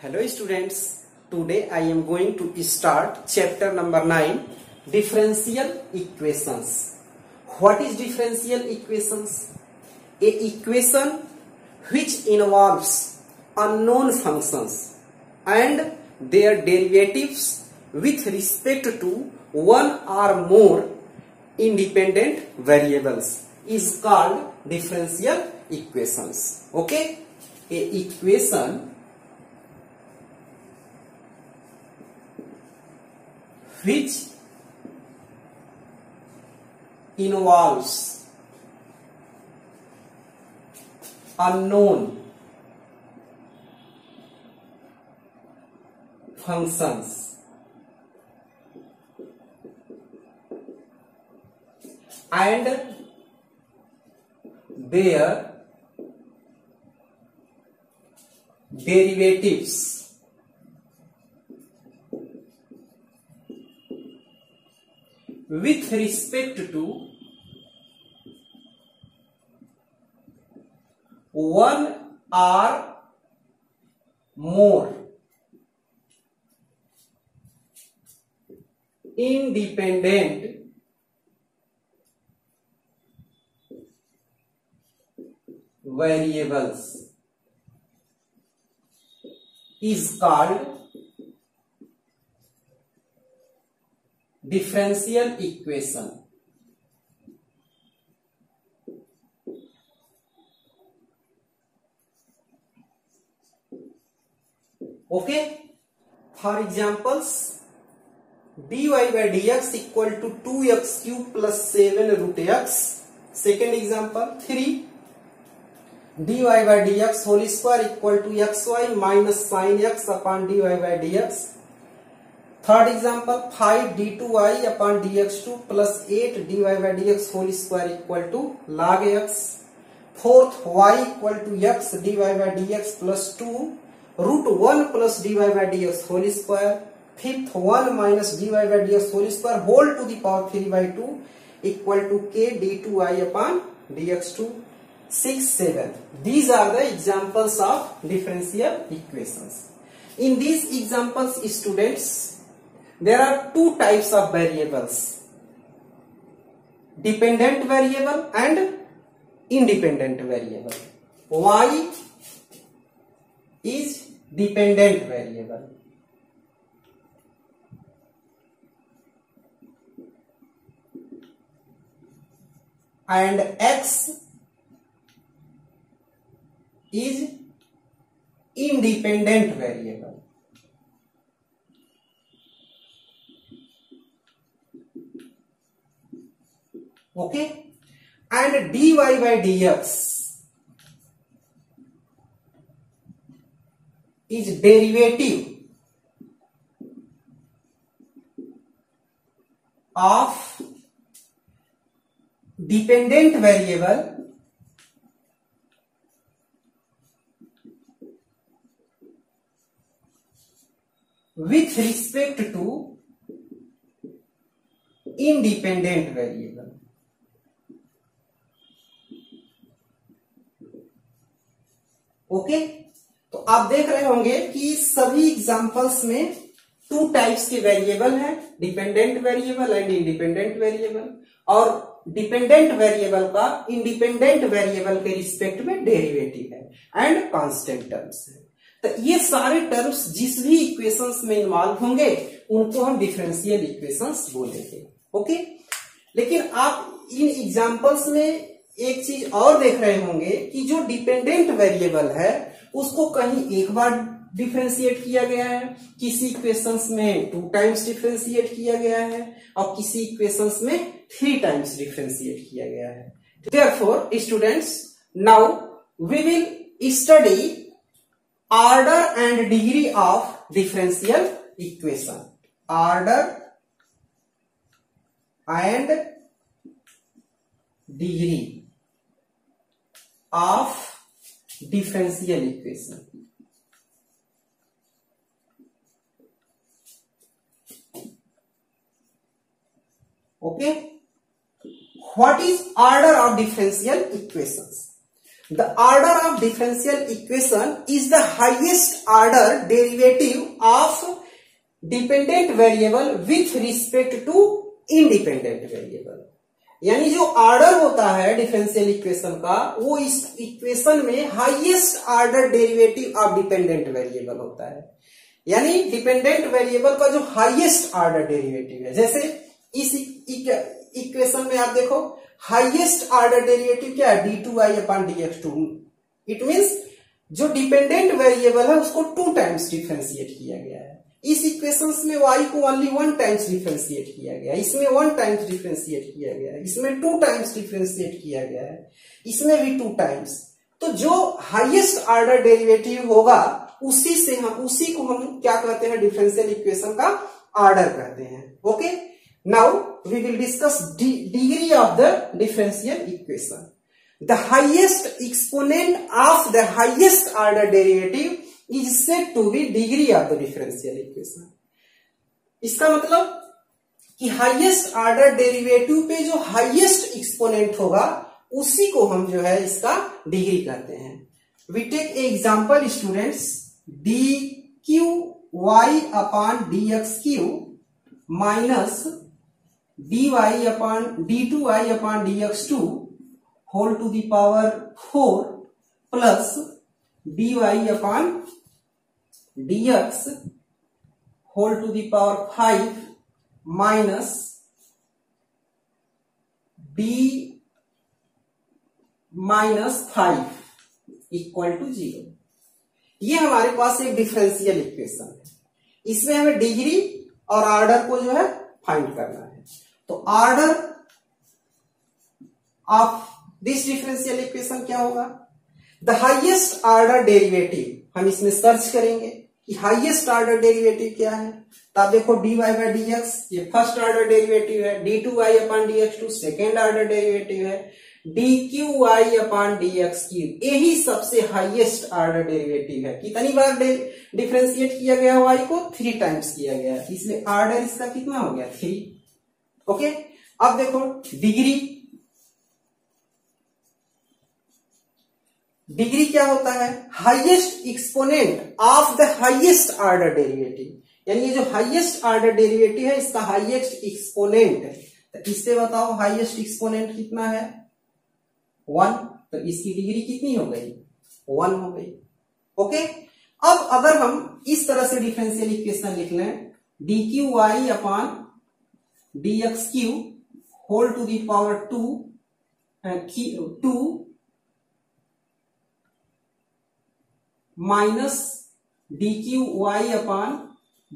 Hello students, today I am going to start chapter number 9 differential equations. What is differential equations? A equation which involves unknown functions and their derivatives with respect to one or more independent variables is called differential equations. Okay? A equation which involves unknown functions and their derivatives with respect to one or more independent variables is called differential equation okay for examples d y by d x equal to two x cube plus seven root x second example three d y by d x whole square equal to x y minus sine x upon d y by d x Third example, 5d2y upon dx2 plus 8 dy by dx whole square equal to log x. Fourth, y equal to x dy by dx plus 2 root 1 plus dy by dx whole square. Fifth, 1 minus dy by dx whole square whole to the power 3 by 2 equal to k d2y upon dx2. 6, 7. These are the examples of differential equations. In these examples, students, there are two types of variables. Dependent variable and independent variable. Y is dependent variable. And X is independent variable. Okay, and dy by dx is derivative of dependent variable with respect to independent variable. Okay तो आप देख रहे होंगे कि सभी examples में two types के variable है dependent variable and independent variable और डिपेंडेंट वेरिएबल का इंडिपेंडेंट वेरिएबल के रिस्पेक्ट में डेरिवेटिव है एंड कांस्टेंट टर्म्स है तो ये सारे टर्म्स जिस भी इक्वेशंस में इन्वॉल्व होंगे उनको हम डिफरेंशियल इक्वेशंस बोलेंगे ओके लेकिन आप इन एग्जांपल्स में एक चीज और देख रहे होंगे कि जो डिपेंडेंट वेरिएबल है उसको कहीं एक बार डिफ्रेंशिएट किया गया है किसी इक्वेशंस में टू टाइम्स डिफ्रेंशिएट किया गया है और किसी इक्वेशंस में थ्री टाइम्स डिफ्रेंशिएट किया गया है therefore students now we will study order and degree of differential equation order and degree of differential equation. Okay. What is order of differential equations? The order of differential equation is the highest order derivative of dependent variable with respect to independent variable. यानी जो order होता है differential equation का वो इस equation में highest order derivative of dependent variable होता है यानी डिपेंडेंट वेरिएबल का जो हाईएस्ट ऑर्डर डेरिवेटिव है जैसे इस इक्वेशन में आप देखो हाईएस्ट ऑर्डर डेरिवेटिव क्या है d two y upon d x two it means जो डिपेंडेंट वेरिएबल है उसको टू टाइम्स डिफ्रेंशिएट किया गया है इस इक्वेशन में वाई को ओनली वन टाइम्स डिफ्रेंशिएट किया गया इसमें वन टाइम्स डिफ्रेंशिएट किया गया है इसमें टू टाइम्स डिफ्रेंशिएट किया गया है इसमें भी टू टाइम्स तो जो हाइएस्ट ऑर्डर डेरिवेटिव होगा उसी से हम उसी को हम क्या कहते हैं डिफरेंशियल इक्वेशन का ऑर्डर कहते हैं okay now we will discuss degree of the differential equation the highest exponent of the highest order derivative is said to be degree of the differential equation इसका मतलब कि हाईएस्ट ऑर्डर डेरिवेटिव पे जो highest exponent होगा उसी को हम जो है इसका डिग्री कहते हैं we take example students d cube y upon d x cube minus d y upon d two y upon d x two whole two the power four plus d y upon dx whole to the power 5 minus d minus five equal to zero ये हमारे पास एक differential equation है इसमें हमें degree और order को जो है फाइंड करना है तो order of this differential equation क्या होगा द हाइएस्ट ऑर्डर डेरिवेटिव हम इसमें सर्च करेंगे कि हाईएस्ट ऑर्डर डेरिवेटिव क्या है तो आप देखो d y by d x ये फर्स्ट ऑर्डर डेरिवेटिव है d two y upon d x two second order derivative है d cube y upon d x cube यही सबसे हाईएस्ट ऑर्डर डेरिवेटिव है कितनी बार डिफ्रेंशिएट किया गया वाई को थ्री टाइम्स किया गया इसलिए ऑर्डर इसका कितना हो गया थ्री ओके अब देखो डिग्री डिग्री क्या होता है highest exponent of the highest order derivative यानी ये जो हाईएस्ट ऑर्डर डेरिवेटिव है इसका हाईएस्ट एक्सपोनेंट तो इससे बताओ हाईएस्ट एक्सपोनेंट कितना है वन तो इसकी डिग्री कितनी हो गई वन हो गई ओके अब अगर हम इस तरह से डिफरेंशियल इक्वेशन लिख लें d cube y upon d x cube whole two the power two two minus d cube y upon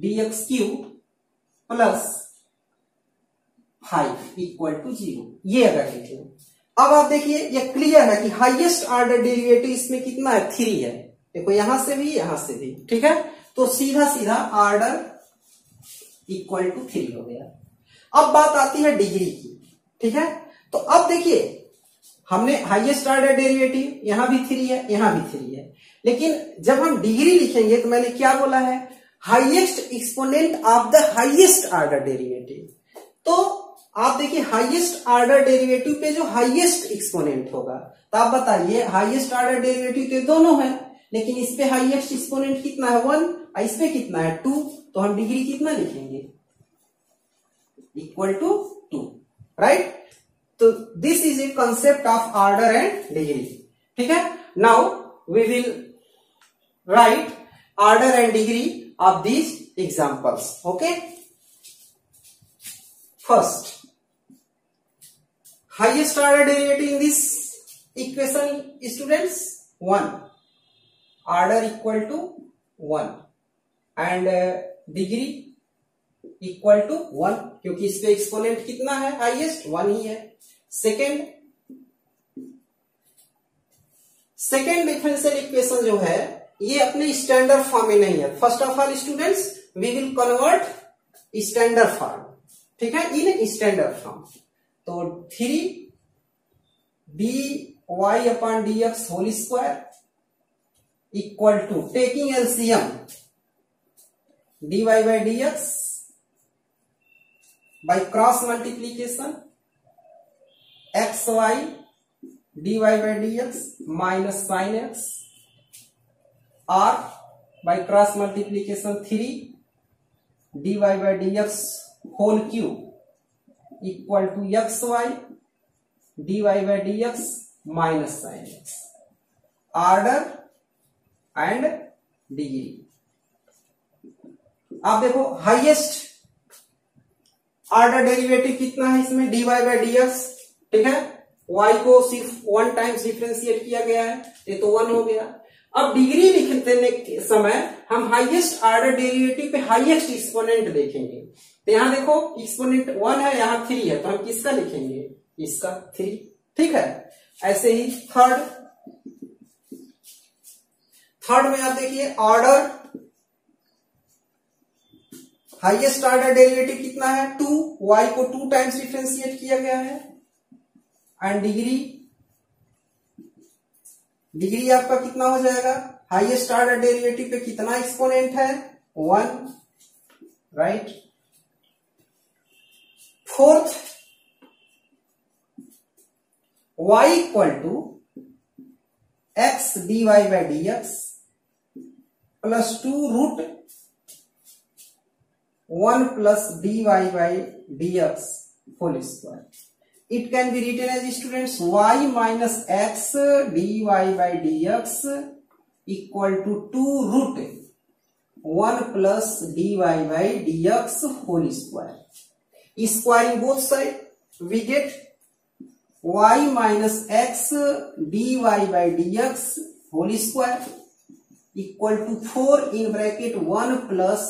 d x cube plus five equal to zero ये अगर देखिए अब आप देखिए ये क्लियर है कि हाईएस्ट ऑर्डर डेरिवेटिव इसमें कितना है थ्री है देखो यहां से भी यहां से भी ठीक है तो सीधा सीधा ऑर्डर इक्वल टू थ्री हो गया अब बात आती है डिग्री की ठीक है तो अब देखिए हमने हाईएस्ट ऑर्डर डेरिवेटिव यहां भी थ्री है यहां भी थ्री है लेकिन जब हम डिग्री लिखेंगे तो मैंने क्या बोला है highest exponent of the highest order derivative तो आप देखिए हाइएस्ट ऑर्डर डेरिवेटिव पे जो हाइएस्ट एक्सपोनेंट होगा तो आप बताइए हाइएस्ट ऑर्डर डेरिवेटिव तो दोनों है लेकिन इस पे हाइएस्ट एक्सपोनेंट कितना है वन और इसपे कितना है टू तो हम डिग्री कितना लिखेंगे इक्वल टू टू राइट तो this is a concept of order and degree ठीक है now we will write order and degree of these examples. Okay. First, highest order derivative in this equation students 1. Order equal to 1 and degree equal to one क्योंकि इस पे exponent कितना है highest one ही है second second differential equation जो है ये अपने स्टैंडर्ड फॉर्म में नहीं है first of all students we will convert standard form ठीक है इन स्टैंडर्ड फॉर्म तो three d y upon d x whole square equal to taking LCM d y by d x by cross multiplication x y d y by d x minus sine x are by cross multiplication three d y by d x whole cube equal to x y d y by d x minus sine x order and degree आप देखो highest order derivative कितना है इसमें d y by d x ठीक है Y को सिर्फ one times differentiate किया गया है ये तो वन हो गया अब डिग्री लिखने के समय हम हाईएस्ट आर्डर डेरिवेटिव पे हाईएस्ट एक्सपोनेंट देखेंगे तो यहां देखो एक्सपोनेंट वन है यहां थ्री है तो हम किसका लिखेंगे इसका थ्री ठीक है ऐसे ही थर्ड थर्ड में आप देखिए ऑर्डर हाईएस्ट आर्डर डेरिवेटिव कितना है टू वाई को टू टाइम्स डिफ्रेंशिएट किया गया है एंड डिग्री डिग्री आपका कितना हो जाएगा हाइएस्ट स्टार्ट डेरिवेटिव पे कितना एक्सपोनेंट है one right fourth y equal to x d y by d x plus two root one plus d y by d x whole square it can be written as students y minus x dy by dx equal to 2 root 1 plus dy by dx whole square squaring both side we get y minus x dy by dx whole square equal to 4 in bracket 1 plus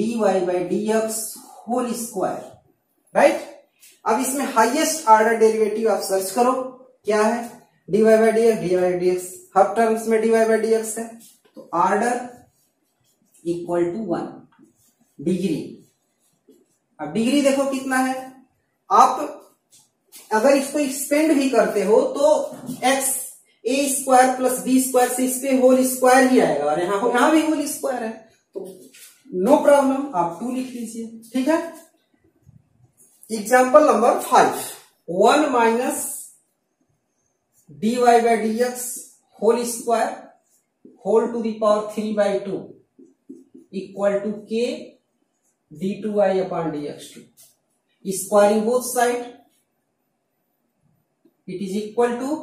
dy by dx whole square right अब इसमें highest order derivative आप search करो क्या है d y by d x d y by d x her terms में d y by d x है तो order equal to one degree अब डिग्री देखो कितना है आप अगर इसको एक्सपेंड भी करते हो तो x a square plus b square से इस पे होल स्क्वायर ही आएगा और यहां यहां भी होल स्क्वायर है तो नो प्रॉब्लम आप टू लिख लीजिए ठीक है example number five one minus d y by d x whole square whole two the power three by two equal to k d two y upon d x two squaring both side it is equal to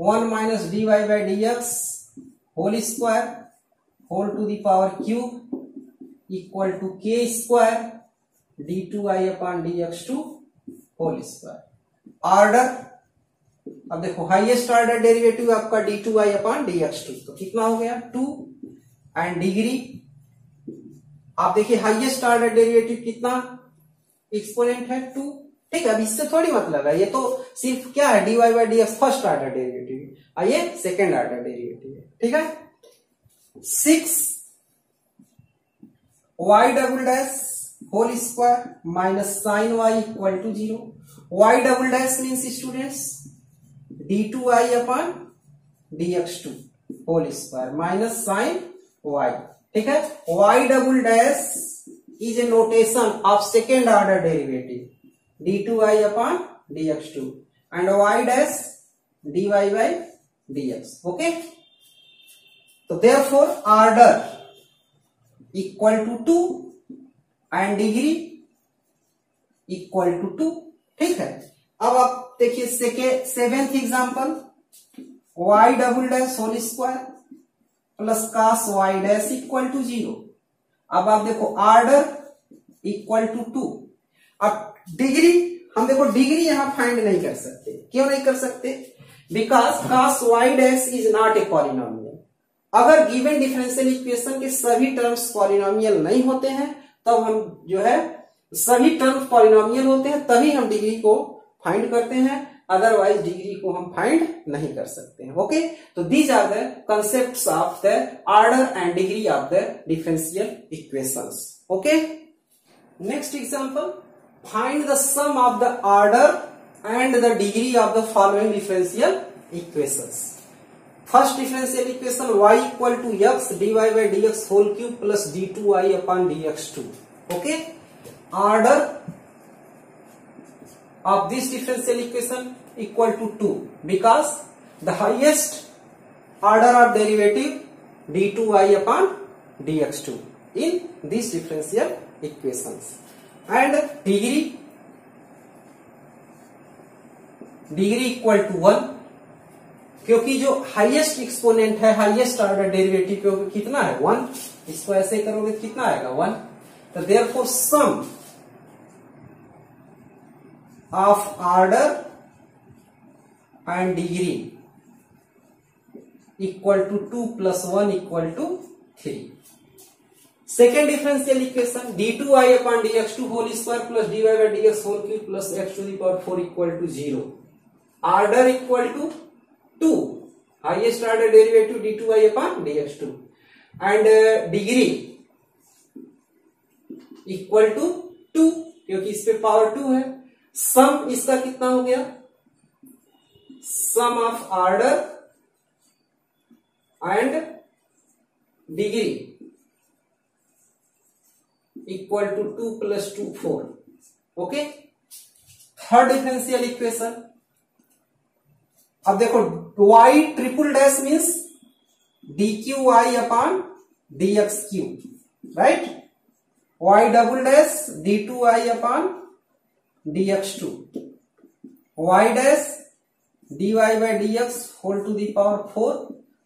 one minus d y by d x whole square whole two the power cube equal to k square d two y upon d x two whole square order अब देखो highest order derivative आपका d two y upon d x two तो कितना हो गया two and degree आप देखिए highest order derivative कितना एक्सपोनेंट है टू ठीक है अब इससे थोड़ी मतलब है ये तो सिर्फ क्या है d y by d x first order derivative ये सेकेंड ऑर्डर डेरिवेटिव है ठीक है six y double dash whole square minus sine y equal to zero y double dash means students d two y upon d x two whole square minus sine y ठीक है y double dash is a notation of second order derivative d two y upon d x two and y dash d y by d x okay तो therefore order equal to two and degree equal to two ठीक है अब आप देखिए seventh example y double dash whole square plus cos y dash equal to zero अब आप देखो order equal to two अब डिग्री हम देखो डिग्री यहां फाइंड नहीं कर सकते क्यों नहीं कर सकते because cos y dash is not a polynomial अगर गिवन डिफरेंशियल इक्वेशन के सभी टर्म्स पॉलिनोमियल नहीं होते हैं तब हम जो है सभी टर्म पॉलिनोमियल होते हैं तभी हम डिग्री को फाइंड करते हैं अदरवाइज डिग्री को हम फाइंड नहीं कर सकते हैं ओके तो these are the concept of the order and degree of the differential equations okay next example find the sum of the order and the degree of the following differential equations first differential equation y equal to x d y by d x whole cube plus d two y upon d x two okay order of this differential equation equal to two because the highest order of derivative d two y upon d x two in this differential equation and degree degree equal to one क्योंकि जो highest exponent है highest order derivative क्योंकि कितना है one इसको ऐसे करोगे तो कितना आएगा वन तो therefore sum of order and degree equal to two plus one equal to three second differential equation d two y upon d x two whole square plus d y by d x whole cube plus x to power four equal to zero order equal to two highest derivative d two derivative upon d x two and degree equal to two क्योंकि इस पे power to है सम इसका कितना हो गया sum of order and degree equal to two plus two four okay third differential equation अब देखो y triple dash means d cube y upon d x cube right y double dash d two y upon d x two y dash d y by d x whole two the power four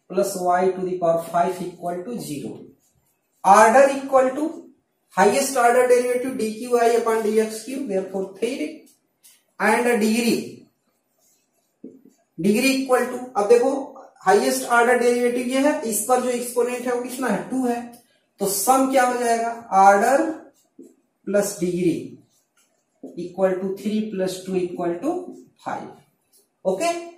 plus y two the power five equal to zero order equal to highest order derivative dqi upon dxq therefore 3 and a degree degree equal to अब देखो highest order derivative ये है इस पर जो exponent है वो कितना है टू है तो सम क्या हो जाएगा order plus degree equal to three plus two equal to five okay